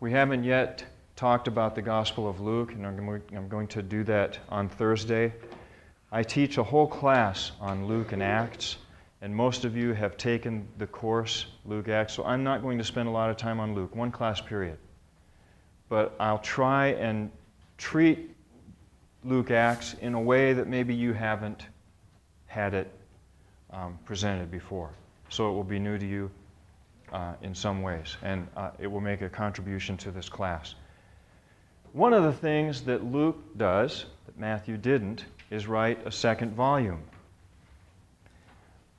We haven't yet talked about the Gospel of Luke, and I'm going to do that on Thursday. I teach a whole class on Luke and Acts, and most of you have taken the course Luke Acts, so I'm not going to spend a lot of time on Luke, one class period. But I'll try and treat Luke Acts in a way that maybe you haven't had it um, presented before. So it will be new to you uh, in some ways, and uh, it will make a contribution to this class. One of the things that Luke does, that Matthew didn't, is write a second volume.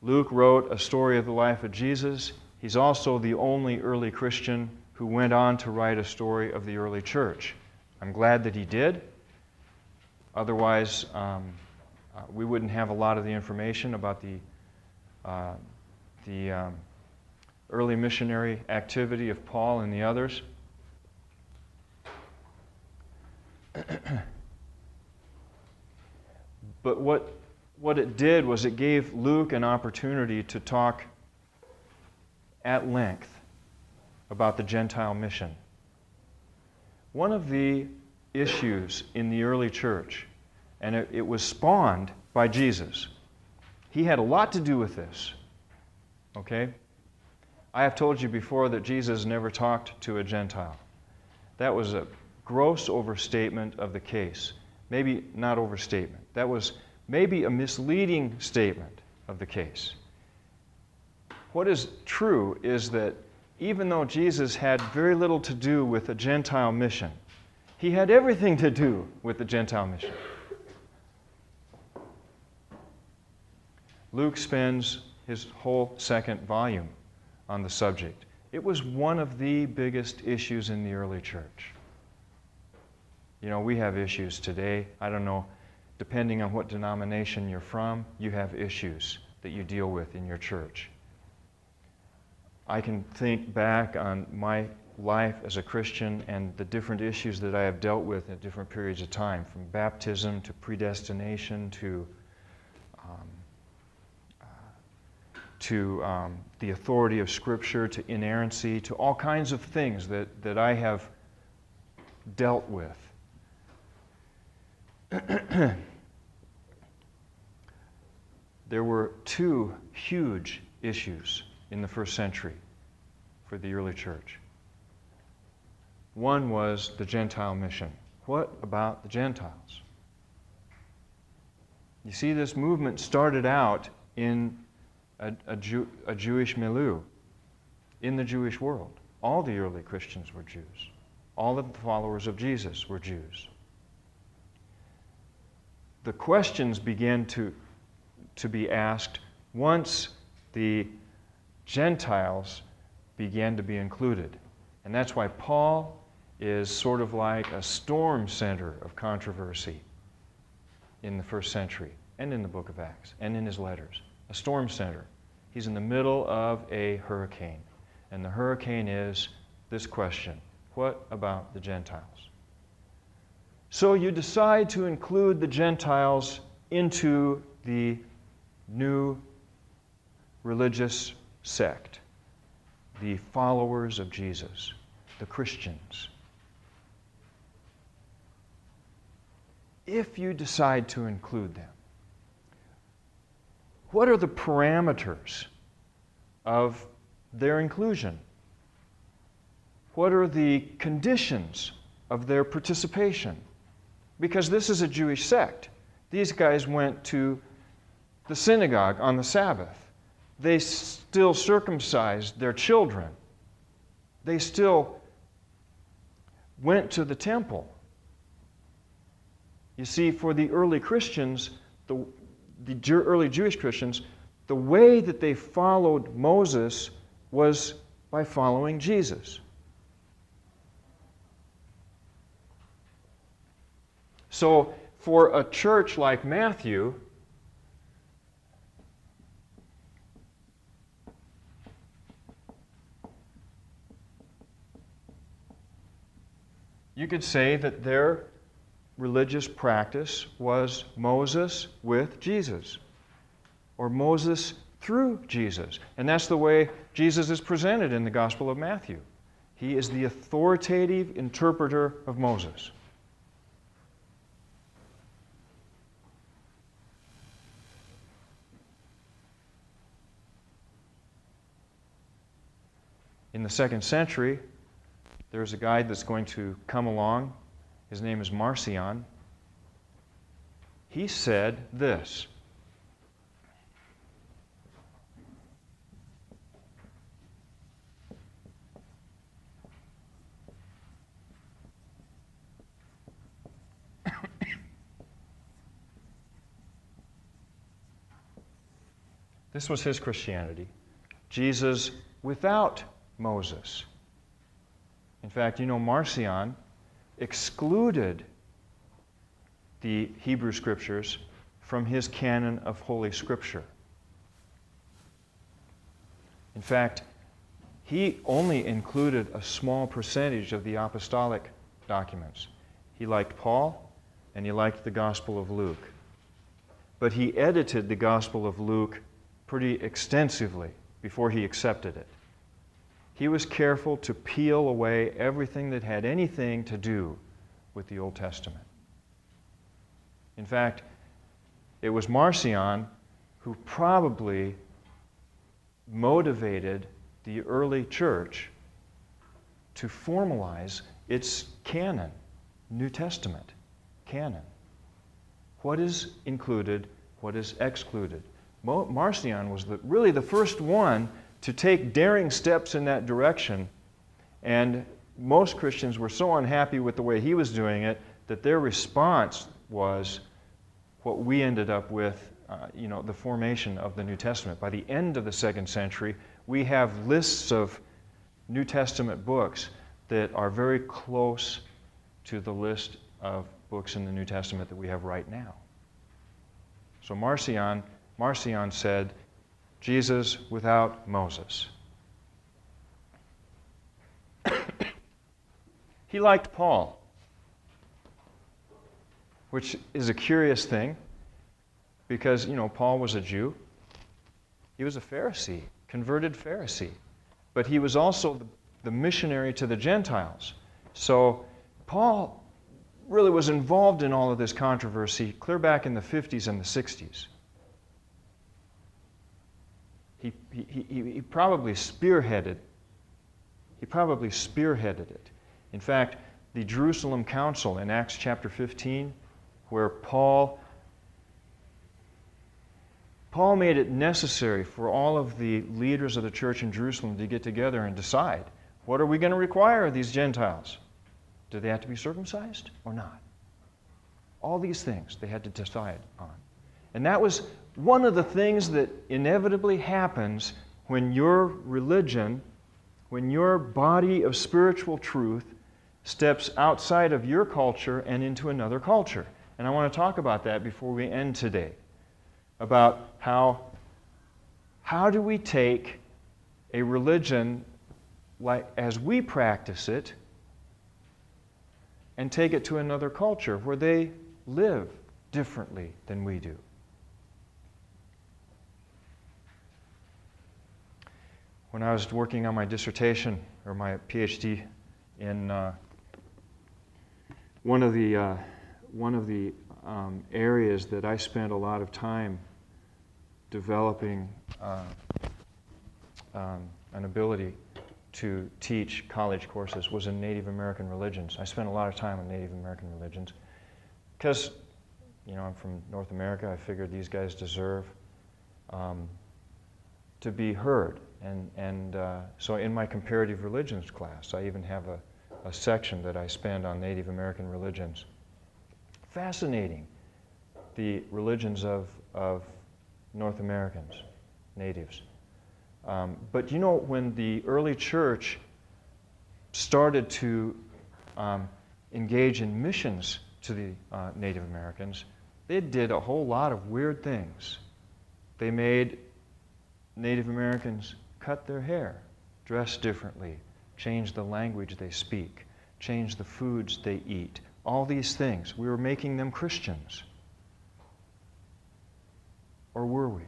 Luke wrote a story of the life of Jesus. He's also the only early Christian who went on to write a story of the early church. I'm glad that he did. Otherwise, um, uh, we wouldn't have a lot of the information about the, uh, the um, early missionary activity of Paul and the others. but what, what it did was it gave Luke an opportunity to talk at length about the Gentile mission. One of the issues in the early church, and it, it was spawned by Jesus, he had a lot to do with this. Okay? I have told you before that Jesus never talked to a Gentile. That was a gross overstatement of the case. Maybe not overstatement. That was maybe a misleading statement of the case. What is true is that even though Jesus had very little to do with the Gentile mission, he had everything to do with the Gentile mission. Luke spends his whole second volume on the subject. It was one of the biggest issues in the early church. You know, we have issues today. I don't know, depending on what denomination you're from, you have issues that you deal with in your church. I can think back on my life as a Christian and the different issues that I have dealt with at different periods of time, from baptism to predestination to um, to um, the authority of Scripture, to inerrancy, to all kinds of things that, that I have dealt with. there were two huge issues in the first century for the early church. One was the Gentile mission. What about the Gentiles? You see, this movement started out in a, a, Jew, a Jewish milieu in the Jewish world. All the early Christians were Jews. All of the followers of Jesus were Jews. The questions began to, to be asked once the Gentiles began to be included. And that's why Paul is sort of like a storm center of controversy in the first century and in the book of Acts and in his letters. A storm center. He's in the middle of a hurricane. And the hurricane is this question What about the Gentiles? So you decide to include the Gentiles into the new religious sect, the followers of Jesus, the Christians. If you decide to include them, what are the parameters of their inclusion? What are the conditions of their participation? Because this is a Jewish sect. These guys went to the synagogue on the Sabbath. They still circumcised their children. They still went to the temple. You see, for the early Christians, the, the early Jewish Christians, the way that they followed Moses was by following Jesus. So, for a church like Matthew, you could say that their religious practice was Moses with Jesus, or Moses through Jesus. And that's the way Jesus is presented in the Gospel of Matthew. He is the authoritative interpreter of Moses. In the second century, there's a guy that's going to come along. His name is Marcion. He said this This was his Christianity. Jesus without Moses. In fact, you know, Marcion excluded the Hebrew Scriptures from his canon of Holy Scripture. In fact, he only included a small percentage of the apostolic documents. He liked Paul and he liked the Gospel of Luke. But he edited the Gospel of Luke pretty extensively before he accepted it. He was careful to peel away everything that had anything to do with the Old Testament. In fact, it was Marcion who probably motivated the early church to formalize its canon, New Testament canon. What is included, what is excluded. Marcion was the, really the first one to take daring steps in that direction. And most Christians were so unhappy with the way he was doing it that their response was what we ended up with, uh, you know, the formation of the New Testament. By the end of the second century, we have lists of New Testament books that are very close to the list of books in the New Testament that we have right now. So Marcion Marcion said, Jesus without Moses. he liked Paul, which is a curious thing because, you know, Paul was a Jew. He was a Pharisee, converted Pharisee. But he was also the, the missionary to the Gentiles. So Paul really was involved in all of this controversy clear back in the 50s and the 60s. He, he, he, he probably spearheaded he probably spearheaded it. In fact, the Jerusalem Council in Acts chapter 15, where Paul Paul made it necessary for all of the leaders of the church in Jerusalem to get together and decide what are we going to require of these Gentiles? Do they have to be circumcised or not? All these things they had to decide on. And that was one of the things that inevitably happens when your religion, when your body of spiritual truth steps outside of your culture and into another culture. And I want to talk about that before we end today. About how, how do we take a religion like as we practice it and take it to another culture where they live differently than we do. When I was working on my dissertation or my PhD in uh, one of the uh, one of the um, areas that I spent a lot of time developing uh, um, an ability to teach college courses was in Native American religions. I spent a lot of time on Native American religions because, you know, I'm from North America. I figured these guys deserve um, to be heard and, and uh, so in my comparative religions class, I even have a, a section that I spend on Native American religions. Fascinating, the religions of, of North Americans, natives. Um, but you know, when the early church started to um, engage in missions to the uh, Native Americans, they did a whole lot of weird things. They made Native Americans cut their hair, dress differently, change the language they speak, change the foods they eat. All these things. We were making them Christians. Or were we?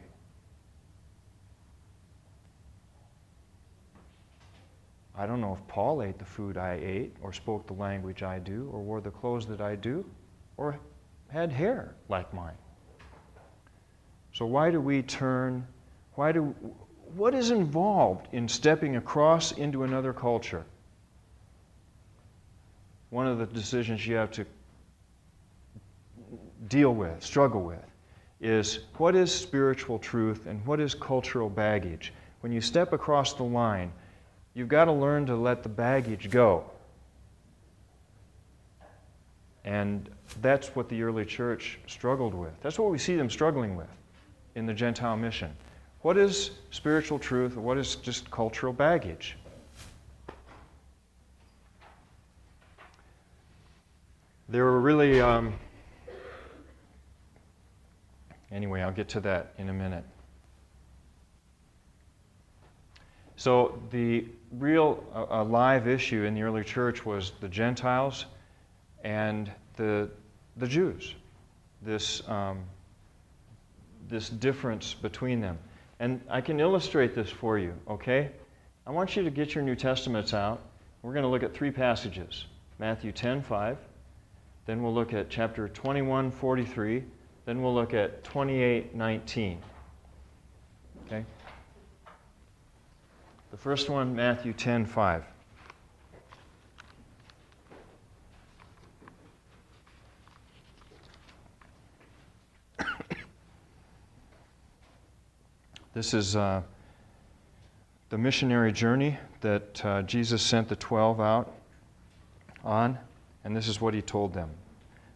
I don't know if Paul ate the food I ate, or spoke the language I do, or wore the clothes that I do, or had hair like mine. So, why do we turn? Why do, what is involved in stepping across into another culture? One of the decisions you have to deal with, struggle with, is what is spiritual truth and what is cultural baggage? When you step across the line, you've got to learn to let the baggage go. And that's what the early church struggled with. That's what we see them struggling with in the Gentile mission. What is spiritual truth? or What is just cultural baggage? There were really, um, anyway, I'll get to that in a minute. So, the real uh, live issue in the early church was the Gentiles and the, the Jews. This, um, this difference between them. And I can illustrate this for you, okay? I want you to get your New Testaments out. We're going to look at three passages Matthew 10 5, then we'll look at chapter 21 43, then we'll look at 28 19. Okay? The first one, Matthew 10 5. This is uh, the missionary journey that uh, Jesus sent the 12 out on, and this is what he told them.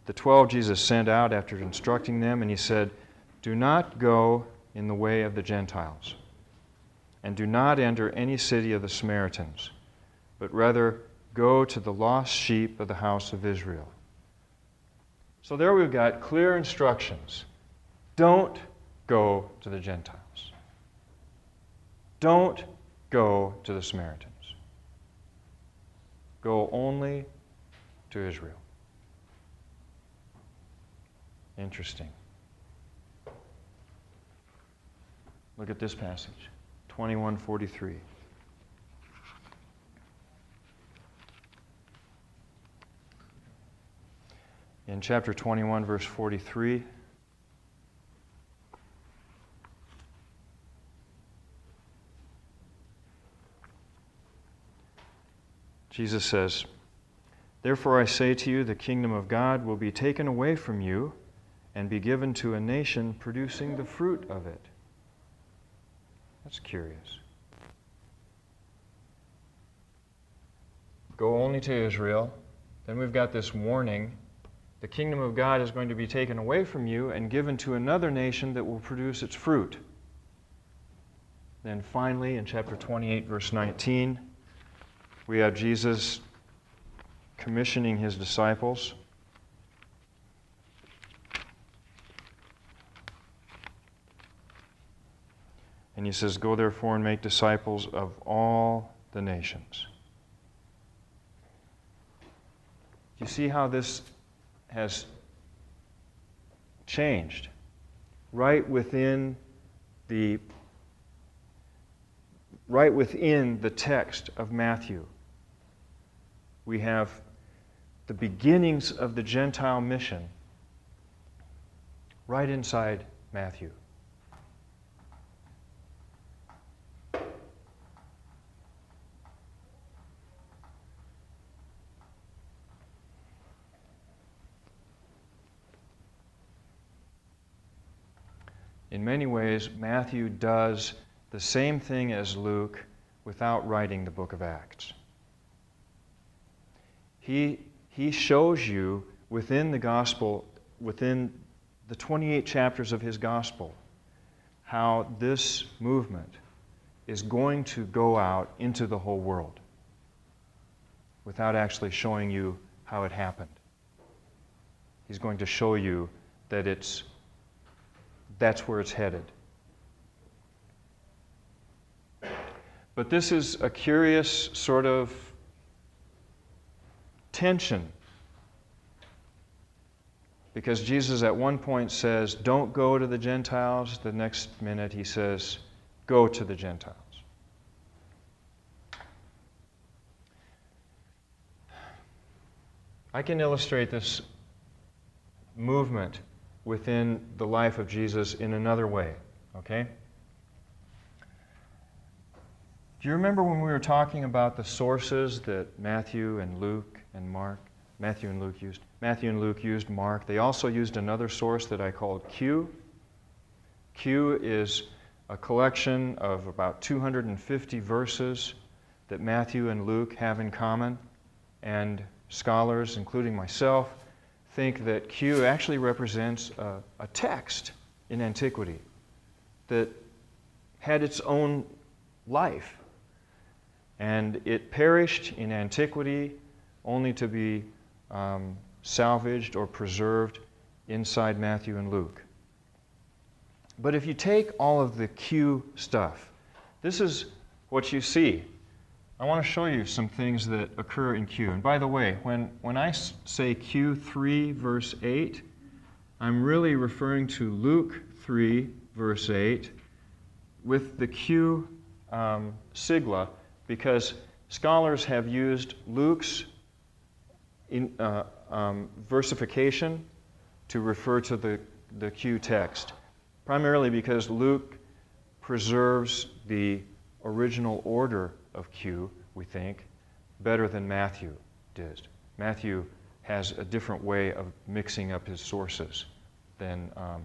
The 12 Jesus sent out after instructing them, and he said, Do not go in the way of the Gentiles, and do not enter any city of the Samaritans, but rather go to the lost sheep of the house of Israel. So there we've got clear instructions. Don't go to the Gentiles. Don't go to the Samaritans. Go only to Israel. Interesting. Look at this passage 2143. In chapter 21, verse 43, Jesus says, Therefore I say to you, the kingdom of God will be taken away from you and be given to a nation producing the fruit of it. That's curious. Go only to Israel. Then we've got this warning the kingdom of God is going to be taken away from you and given to another nation that will produce its fruit. Then finally, in chapter 28, verse 19, we have Jesus commissioning his disciples. And he says, Go therefore and make disciples of all the nations. You see how this has changed? Right within the right within the text of Matthew we have the beginnings of the Gentile mission right inside Matthew. In many ways, Matthew does the same thing as Luke without writing the book of Acts. He, he shows you within the gospel, within the 28 chapters of his gospel, how this movement is going to go out into the whole world without actually showing you how it happened. He's going to show you that it's that's where it's headed. But this is a curious sort of tension. Because Jesus at one point says, Don't go to the Gentiles. The next minute he says, Go to the Gentiles. I can illustrate this movement within the life of Jesus in another way, okay? Do you remember when we were talking about the sources that Matthew and Luke and Mark, Matthew and Luke used? Matthew and Luke used Mark. They also used another source that I called Q. Q is a collection of about 250 verses that Matthew and Luke have in common, and scholars, including myself, think that Q actually represents a, a text in antiquity that had its own life and it perished in antiquity only to be um, salvaged or preserved inside Matthew and Luke. But if you take all of the Q stuff, this is what you see. I want to show you some things that occur in Q. And by the way, when, when I say Q3, verse 8, I'm really referring to Luke 3, verse 8, with the Q um, sigla because scholars have used Luke's in, uh, um, versification to refer to the, the Q text, primarily because Luke preserves the original order of Q, we think, better than Matthew did. Matthew has a different way of mixing up his sources than, um,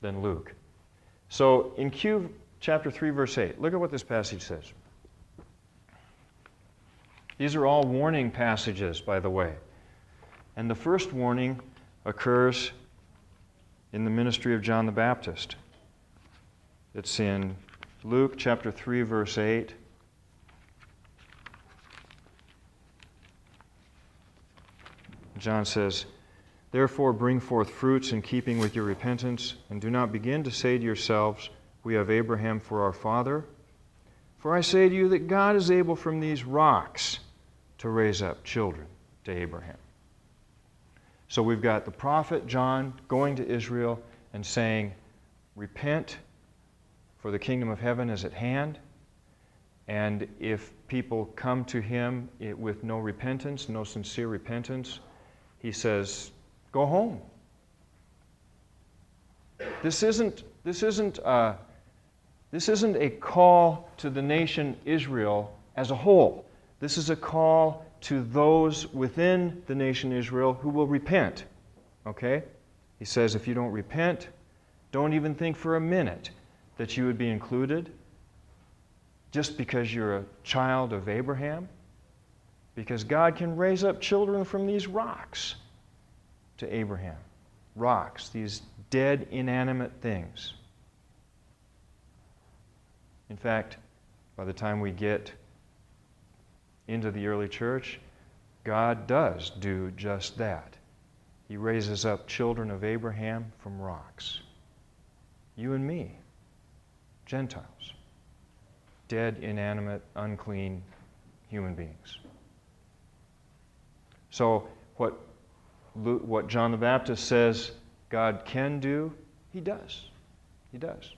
than Luke. So in Q chapter 3, verse 8, look at what this passage says. These are all warning passages, by the way. And the first warning occurs in the ministry of John the Baptist. It's in Luke chapter 3, verse 8. John says, Therefore, bring forth fruits in keeping with your repentance, and do not begin to say to yourselves, We have Abraham for our father. For I say to you that God is able from these rocks to raise up children to Abraham. So we've got the prophet John going to Israel and saying, Repent, for the kingdom of heaven is at hand. And if people come to him with no repentance, no sincere repentance, he says, Go home. This isn't, this isn't, uh, this isn't a call to the nation Israel as a whole. This is a call to those within the nation Israel who will repent. Okay? He says, if you don't repent, don't even think for a minute that you would be included just because you're a child of Abraham. Because God can raise up children from these rocks to Abraham. Rocks, these dead, inanimate things. In fact, by the time we get into the early church, God does do just that. He raises up children of Abraham from rocks. You and me, Gentiles, dead, inanimate, unclean human beings. So, what, what John the Baptist says God can do, he does. He does.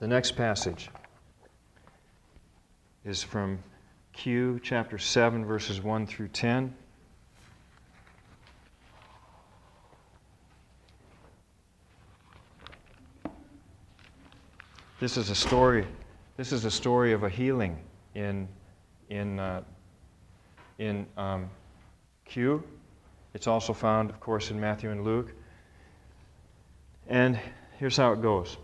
The next passage is from Q chapter 7, verses 1 through 10. This is a story. This is a story of a healing in in uh, in um, Q. It's also found, of course, in Matthew and Luke. And here's how it goes.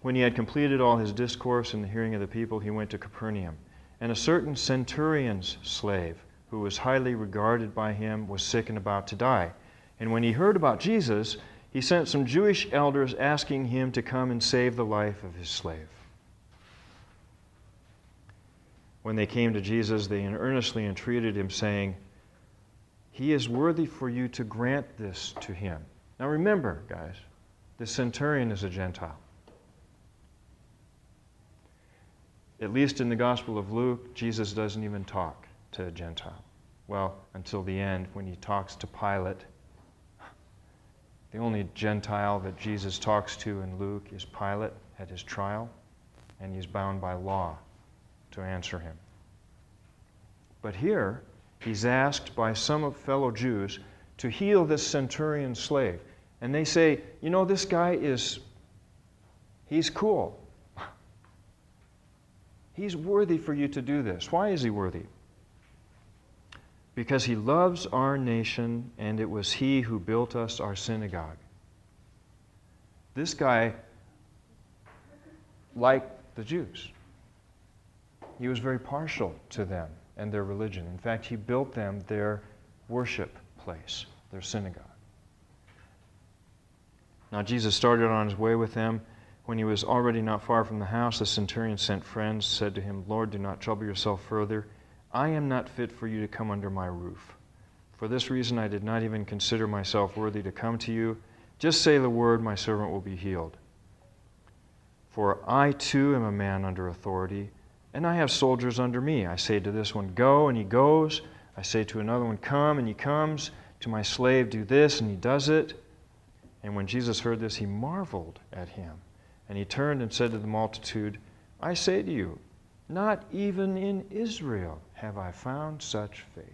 When he had completed all his discourse in the hearing of the people, he went to Capernaum. And a certain centurion's slave, who was highly regarded by him, was sick and about to die. And when he heard about Jesus, he sent some Jewish elders asking him to come and save the life of his slave. When they came to Jesus, they earnestly entreated him, saying, He is worthy for you to grant this to him. Now remember, guys, the centurion is a Gentile. At least in the Gospel of Luke, Jesus doesn't even talk to a Gentile. Well, until the end, when he talks to Pilate. The only Gentile that Jesus talks to in Luke is Pilate at his trial, and he's bound by law to answer him. But here, he's asked by some fellow Jews to heal this centurion slave. And they say, you know, this guy is, he's cool. He's worthy for you to do this. Why is he worthy? Because he loves our nation, and it was he who built us our synagogue. This guy liked the Jews. He was very partial to them and their religion. In fact, he built them their worship place, their synagogue. Now, Jesus started on his way with them. When he was already not far from the house, the centurion sent friends, said to him, Lord, do not trouble yourself further. I am not fit for you to come under my roof. For this reason, I did not even consider myself worthy to come to you. Just say the word, my servant will be healed. For I too am a man under authority and I have soldiers under me. I say to this one, Go, and he goes. I say to another one, Come, and he comes. To my slave, Do this, and he does it. And when Jesus heard this, he marveled at him. And he turned and said to the multitude, I say to you, not even in Israel have I found such faith.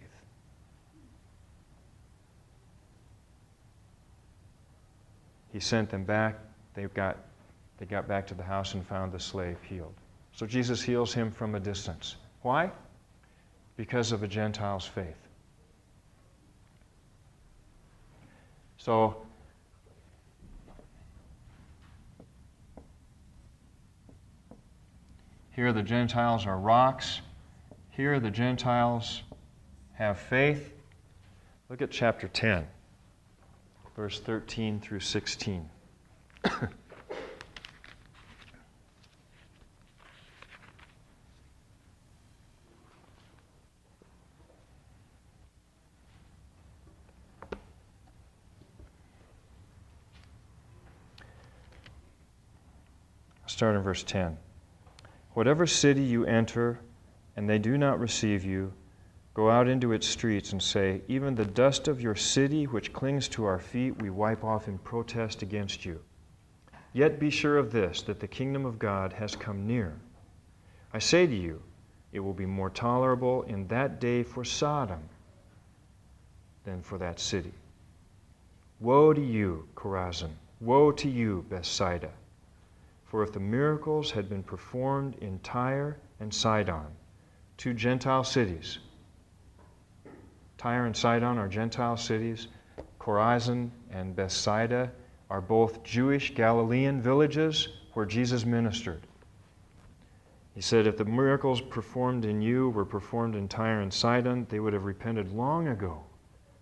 He sent them back. They got, they got back to the house and found the slave healed. So Jesus heals him from a distance. Why? Because of a Gentile's faith. So, here the Gentiles are rocks. Here the Gentiles have faith. Look at chapter 10, verse 13 through 16. start in verse 10. Whatever city you enter and they do not receive you, go out into its streets and say, Even the dust of your city which clings to our feet, we wipe off in protest against you. Yet be sure of this, that the kingdom of God has come near. I say to you, it will be more tolerable in that day for Sodom than for that city. Woe to you, Chorazin! Woe to you, Bethsaida! For if the miracles had been performed in Tyre and Sidon, two Gentile cities, Tyre and Sidon are Gentile cities, Chorazin and Bethsaida are both Jewish Galilean villages where Jesus ministered. He said, If the miracles performed in you were performed in Tyre and Sidon, they would have repented long ago,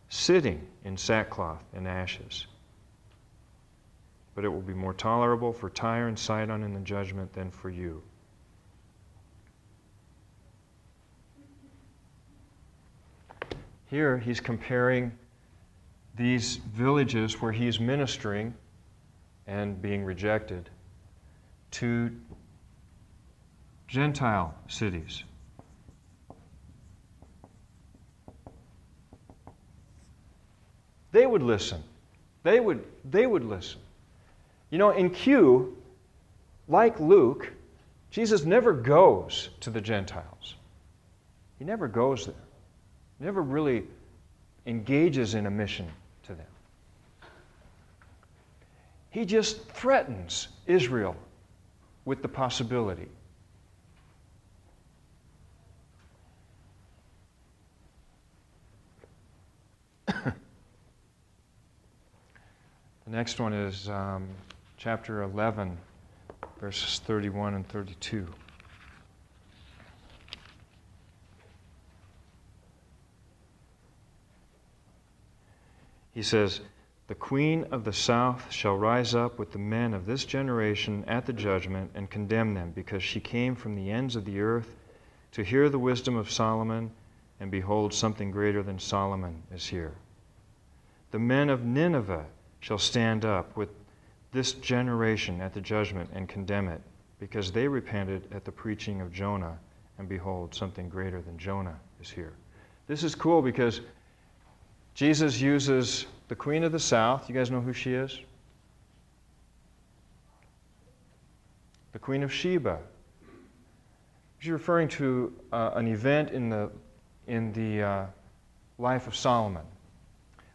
sitting in sackcloth and ashes but it will be more tolerable for Tyre and Sidon in the judgment than for you. Here he's comparing these villages where he's ministering and being rejected to Gentile cities. They would listen. They would, they would listen. You know, in Q, like Luke, Jesus never goes to the Gentiles. He never goes there. He never really engages in a mission to them. He just threatens Israel with the possibility. the next one is um, chapter 11, verses 31 and 32. He says, The queen of the south shall rise up with the men of this generation at the judgment and condemn them, because she came from the ends of the earth to hear the wisdom of Solomon, and behold, something greater than Solomon is here. The men of Nineveh shall stand up with this generation at the judgment and condemn it, because they repented at the preaching of Jonah, and behold, something greater than Jonah is here. This is cool because Jesus uses the Queen of the South. You guys know who she is? The Queen of Sheba. She's referring to uh, an event in the, in the uh, life of Solomon,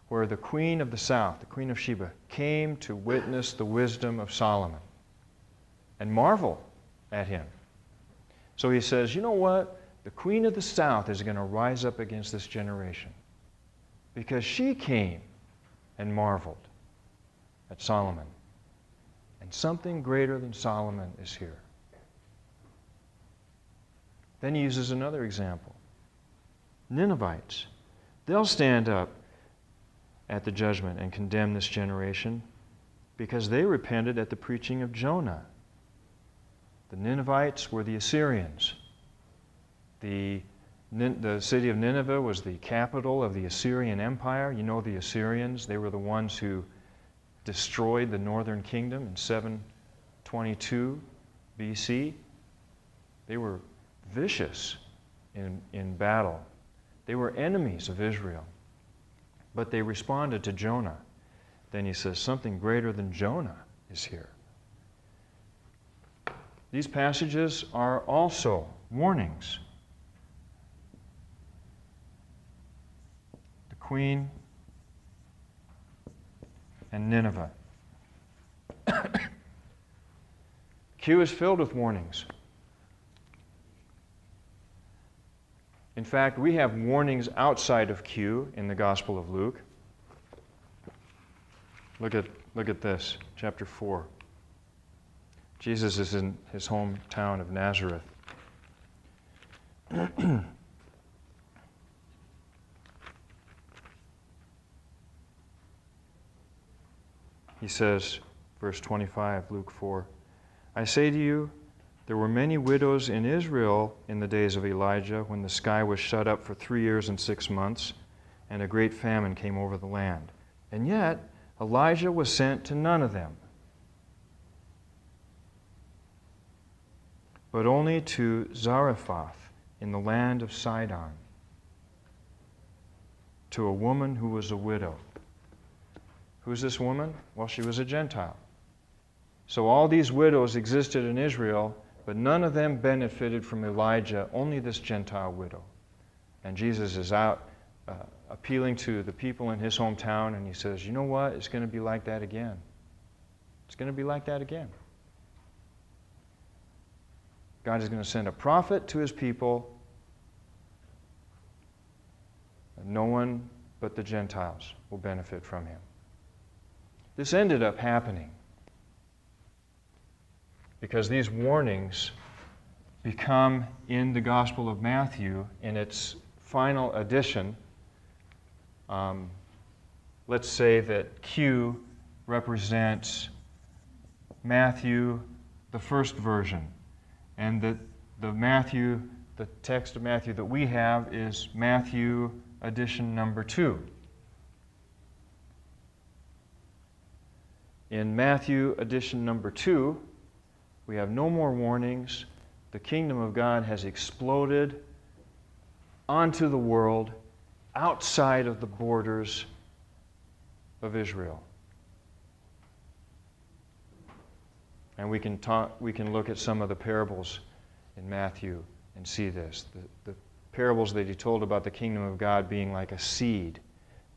where the queen of the south, the queen of Sheba, came to witness the wisdom of Solomon and marvel at him. So he says, You know what? The queen of the south is going to rise up against this generation because she came and marveled at Solomon. And something greater than Solomon is here. Then he uses another example Ninevites. They'll stand up at the judgment and condemn this generation because they repented at the preaching of Jonah. The Ninevites were the Assyrians. The, the city of Nineveh was the capital of the Assyrian Empire. You know the Assyrians, they were the ones who destroyed the northern kingdom in 722 BC. They were vicious in, in battle. They were enemies of Israel. But they responded to Jonah. Then he says, Something greater than Jonah is here. These passages are also warnings. The queen and Nineveh. Q is filled with warnings. In fact, we have warnings outside of Q in the Gospel of Luke. Look at, look at this, chapter 4. Jesus is in his hometown of Nazareth. he says, verse 25, Luke 4 I say to you, there were many widows in Israel in the days of Elijah when the sky was shut up for three years and six months, and a great famine came over the land. And yet, Elijah was sent to none of them, but only to Zarephath in the land of Sidon, to a woman who was a widow. Who's this woman? Well, she was a Gentile. So all these widows existed in Israel but none of them benefited from Elijah, only this Gentile widow. And Jesus is out uh, appealing to the people in his hometown, and he says, You know what? It's going to be like that again. It's going to be like that again. God is going to send a prophet to his people, and no one but the Gentiles will benefit from him. This ended up happening because these warnings become in the Gospel of Matthew in its final edition. Um, let's say that Q represents Matthew, the first version, and that the Matthew, the text of Matthew that we have is Matthew edition number two. In Matthew edition number two, we have no more warnings. The kingdom of God has exploded onto the world outside of the borders of Israel. And we can, talk, we can look at some of the parables in Matthew and see this. The, the parables that he told about the kingdom of God being like a seed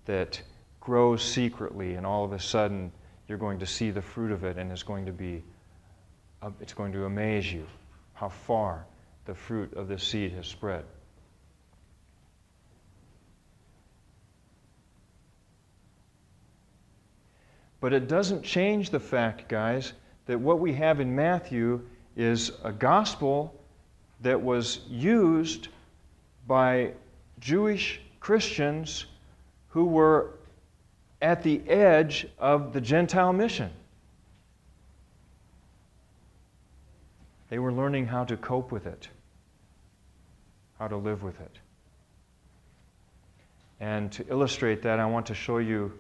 that grows secretly, and all of a sudden you're going to see the fruit of it, and it's going to be it's going to amaze you how far the fruit of this seed has spread. But it doesn't change the fact, guys, that what we have in Matthew is a gospel that was used by Jewish Christians who were at the edge of the Gentile mission. They were learning how to cope with it, how to live with it. And to illustrate that, I want to show you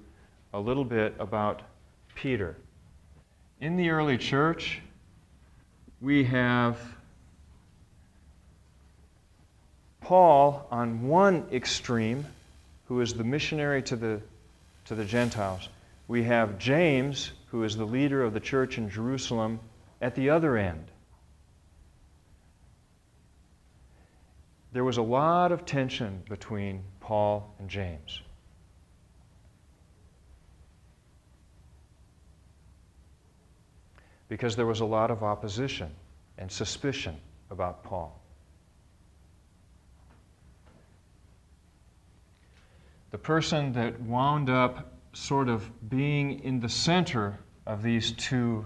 a little bit about Peter. In the early church, we have Paul on one extreme, who is the missionary to the, to the Gentiles. We have James, who is the leader of the church in Jerusalem, at the other end. There was a lot of tension between Paul and James. Because there was a lot of opposition and suspicion about Paul. The person that wound up sort of being in the center of these two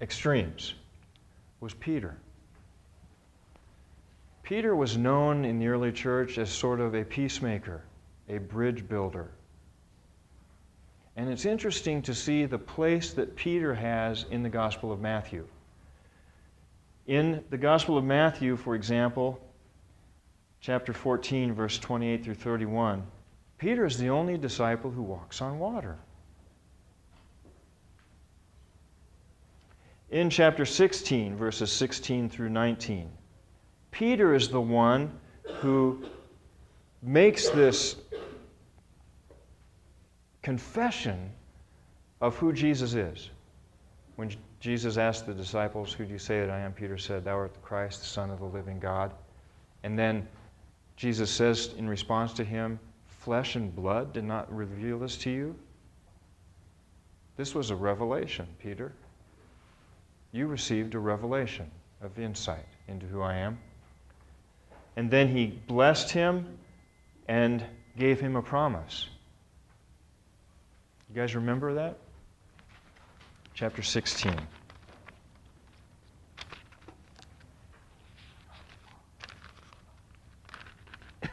extremes was Peter. Peter was known in the early church as sort of a peacemaker, a bridge builder. And it's interesting to see the place that Peter has in the Gospel of Matthew. In the Gospel of Matthew, for example, chapter 14, verse 28 through 31, Peter is the only disciple who walks on water. In chapter 16, verses 16 through 19, Peter is the one who makes this confession of who Jesus is. When Jesus asked the disciples, Who do you say that I am? Peter said, Thou art the Christ, the Son of the living God. And then Jesus says in response to him, Flesh and blood did not reveal this to you. This was a revelation, Peter. You received a revelation of insight into who I am. And then he blessed him and gave him a promise. You guys remember that? Chapter 16.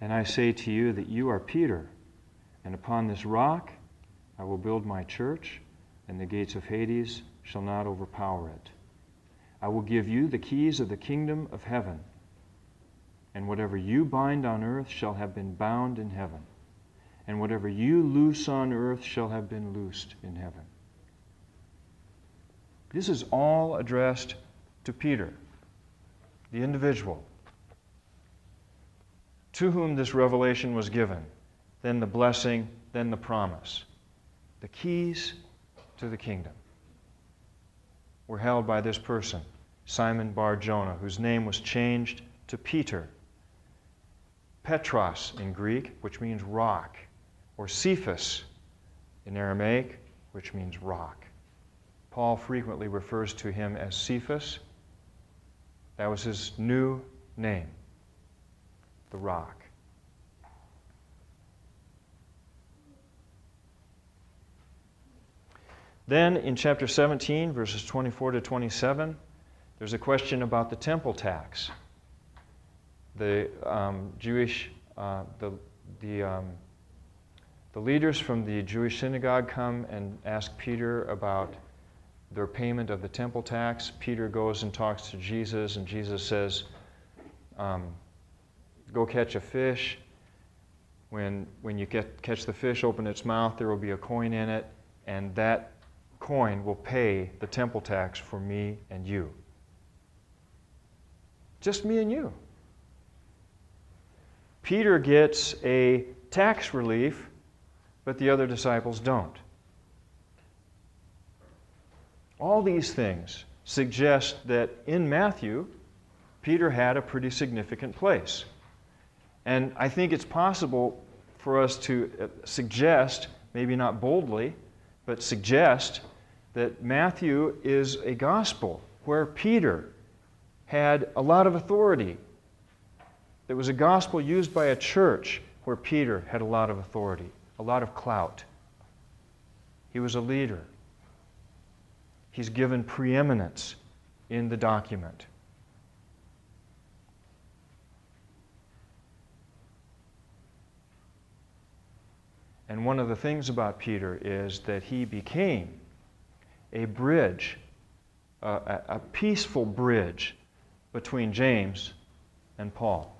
and I say to you that you are Peter, and upon this rock I will build my church, and the gates of Hades shall not overpower it. I will give you the keys of the kingdom of heaven. And whatever you bind on earth shall have been bound in heaven, and whatever you loose on earth shall have been loosed in heaven. This is all addressed to Peter, the individual, to whom this revelation was given, then the blessing, then the promise. The keys to the kingdom were held by this person, Simon Bar Jonah, whose name was changed to Peter. Petros in Greek, which means rock, or Cephas in Aramaic, which means rock. Paul frequently refers to him as Cephas. That was his new name, the rock. Then in chapter 17, verses 24 to 27, there's a question about the temple tax. The um, Jewish, uh, the, the, um, the leaders from the Jewish synagogue come and ask Peter about their payment of the temple tax. Peter goes and talks to Jesus, and Jesus says, um, Go catch a fish. When, when you get, catch the fish, open its mouth, there will be a coin in it, and that coin will pay the temple tax for me and you. Just me and you. Peter gets a tax relief, but the other disciples don't. All these things suggest that in Matthew, Peter had a pretty significant place. And I think it's possible for us to uh, suggest, maybe not boldly, but suggest that Matthew is a gospel where Peter had a lot of authority. It was a gospel used by a church where Peter had a lot of authority, a lot of clout. He was a leader. He's given preeminence in the document. And one of the things about Peter is that he became a bridge, a, a peaceful bridge between James and Paul.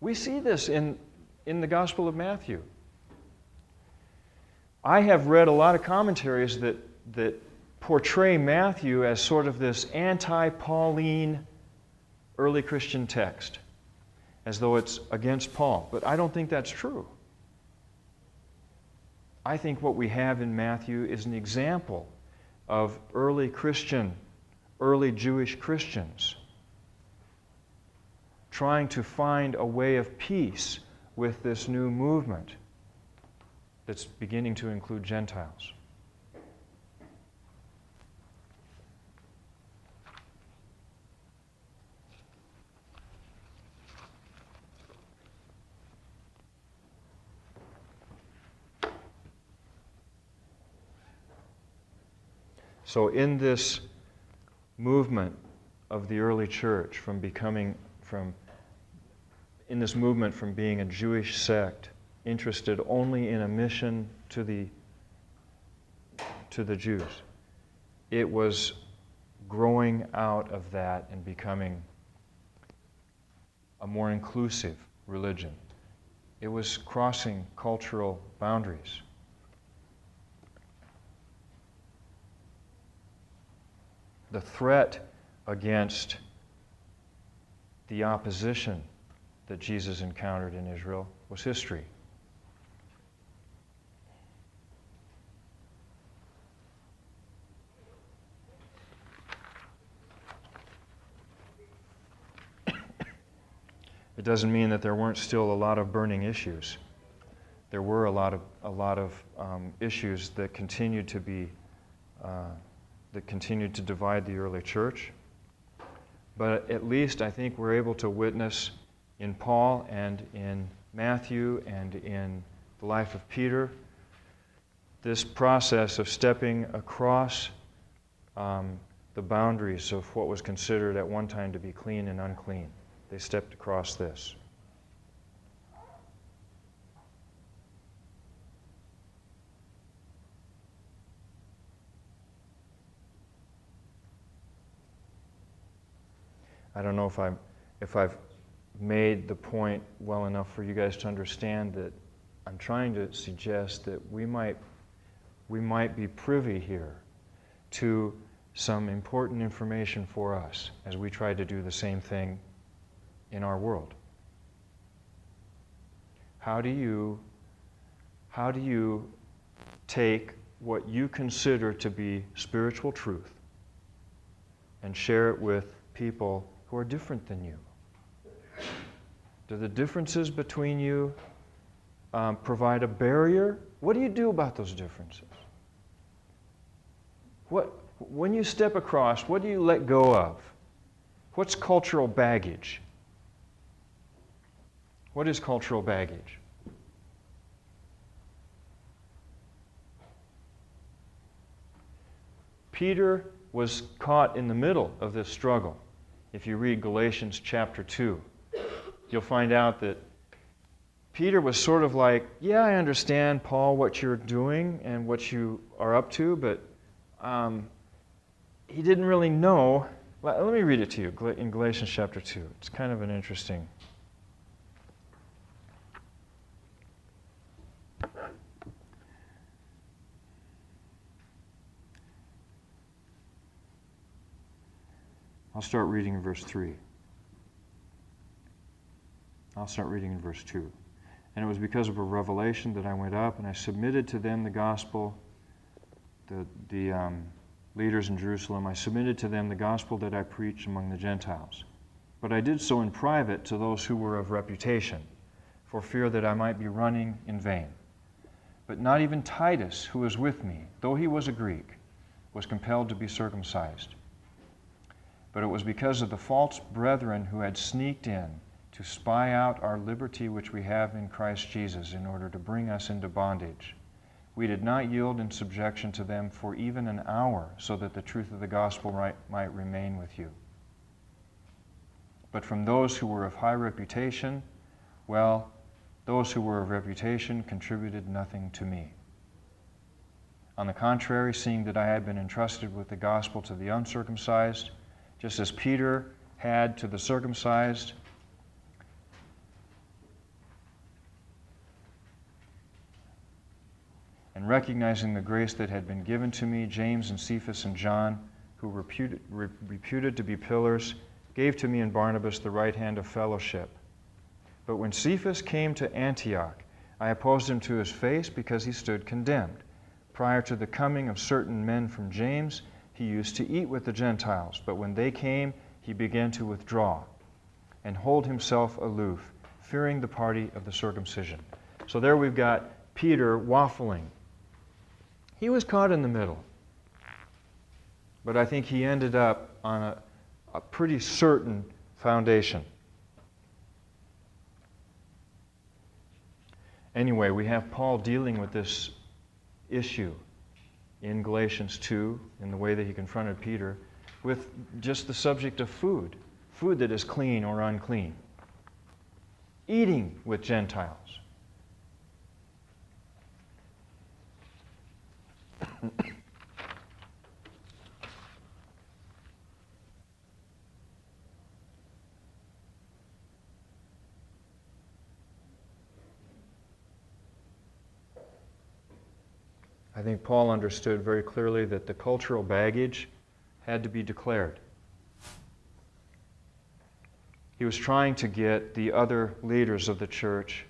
We see this in, in the Gospel of Matthew. I have read a lot of commentaries that, that portray Matthew as sort of this anti Pauline early Christian text, as though it's against Paul. But I don't think that's true. I think what we have in Matthew is an example of early Christian, early Jewish Christians, trying to find a way of peace with this new movement that's beginning to include Gentiles. So, in this movement of the early church, from becoming, from, in this movement from being a Jewish sect interested only in a mission to the, to the Jews, it was growing out of that and becoming a more inclusive religion. It was crossing cultural boundaries. The threat against the opposition that Jesus encountered in Israel was history. It doesn't mean that there weren't still a lot of burning issues. There were a lot of, a lot of um, issues that continued to be uh, that continued to divide the early church. But at least I think we're able to witness in Paul and in Matthew and in the life of Peter this process of stepping across um, the boundaries of what was considered at one time to be clean and unclean. They stepped across this. I don't know if I'm if I've made the point well enough for you guys to understand that I'm trying to suggest that we might we might be privy here to some important information for us as we try to do the same thing in our world. How do you how do you take what you consider to be spiritual truth and share it with people who are different than you? Do the differences between you um, provide a barrier? What do you do about those differences? What, when you step across, what do you let go of? What's cultural baggage? What is cultural baggage? Peter was caught in the middle of this struggle if you read Galatians chapter 2, you'll find out that Peter was sort of like, Yeah, I understand, Paul, what you're doing and what you are up to, but um, he didn't really know. Let, me read it to you in Galatians chapter 2. It's kind of an interesting I'll start reading in verse 3. I'll start reading in verse 2. And it was because of a revelation that I went up and I submitted to them the gospel, the, the um, leaders in Jerusalem. I submitted to them the gospel that I preached among the Gentiles. But I did so in private to those who were of reputation, for fear that I might be running in vain. But not even Titus, who was with me, though he was a Greek, was compelled to be circumcised but it was because of the false brethren who had sneaked in to spy out our liberty which we have in Christ Jesus in order to bring us into bondage. We did not yield in subjection to them for even an hour, so that the truth of the gospel might, might remain with you. But from those who were of high reputation, well, those who were of reputation contributed nothing to me. On the contrary, seeing that I had been entrusted with the gospel to the uncircumcised, just as Peter had to the circumcised. And recognizing the grace that had been given to me, James and Cephas and John, who were reputed, reputed to be pillars, gave to me and Barnabas the right hand of fellowship. But when Cephas came to Antioch, I opposed him to his face because he stood condemned. Prior to the coming of certain men from James, he used to eat with the Gentiles, but when they came, he began to withdraw. and hold himself aloof, fearing the party of the circumcision. So there we've got Peter waffling. He was caught in the middle. But I think he ended up on a, a pretty certain foundation. Anyway, we have Paul dealing with this issue in Galatians 2, in the way that he confronted Peter, with just the subject of food food that is clean or unclean, eating with Gentiles. I think Paul understood very clearly that the cultural baggage had to be declared. He was trying to get the other leaders of the church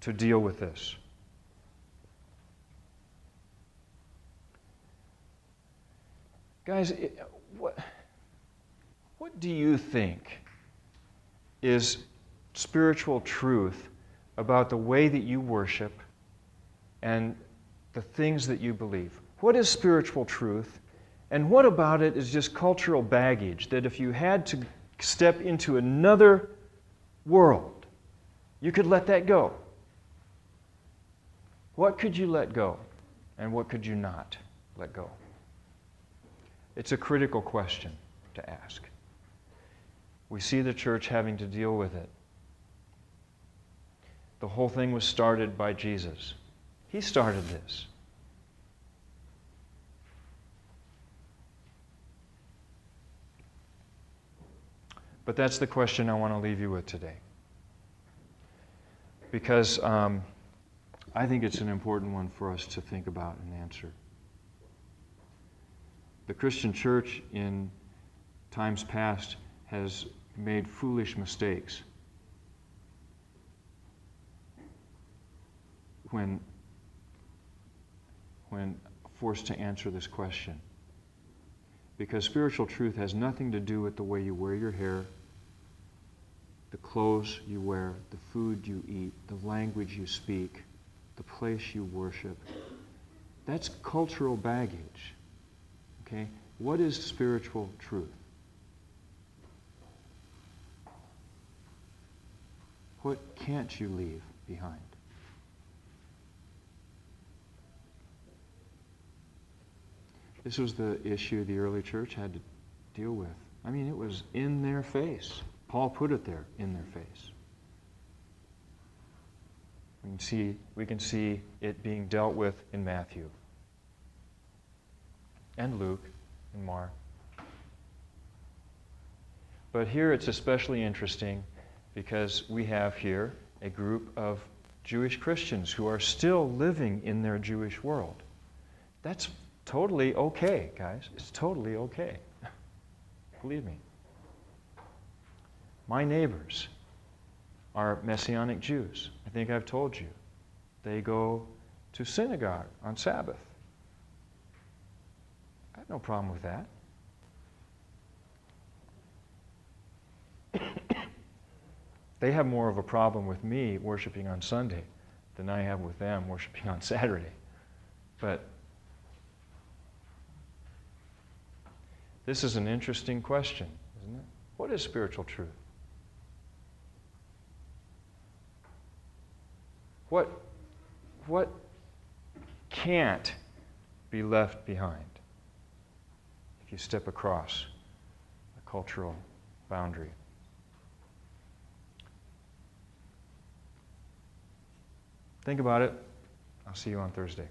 to deal with this. Guys, what, what do you think is spiritual truth about the way that you worship and the things that you believe. What is spiritual truth? And what about it is just cultural baggage that if you had to step into another world, you could let that go? What could you let go? And what could you not let go? It's a critical question to ask. We see the church having to deal with it. The whole thing was started by Jesus. He started this. But that's the question I want to leave you with today. Because um, I think it's an important one for us to think about and answer. The Christian church in times past has made foolish mistakes when when forced to answer this question. Because spiritual truth has nothing to do with the way you wear your hair, the clothes you wear, the food you eat, the language you speak, the place you worship. That's cultural baggage. Okay? What is spiritual truth? What can't you leave behind? This was the issue the early church had to deal with. I mean, it was in their face. Paul put it there in their face. We can see, we can see it being dealt with in Matthew and Luke and Mark. But here it's especially interesting because we have here a group of Jewish Christians who are still living in their Jewish world. That's totally okay, guys. It's totally okay. Believe me. My neighbors are Messianic Jews. I think I've told you. They go to synagogue on Sabbath. I have no problem with that. they have more of a problem with me worshiping on Sunday than I have with them worshiping on Saturday. But This is an interesting question, isn't it? What is spiritual truth? What, what can't be left behind if you step across a cultural boundary? Think about it. I'll see you on Thursday.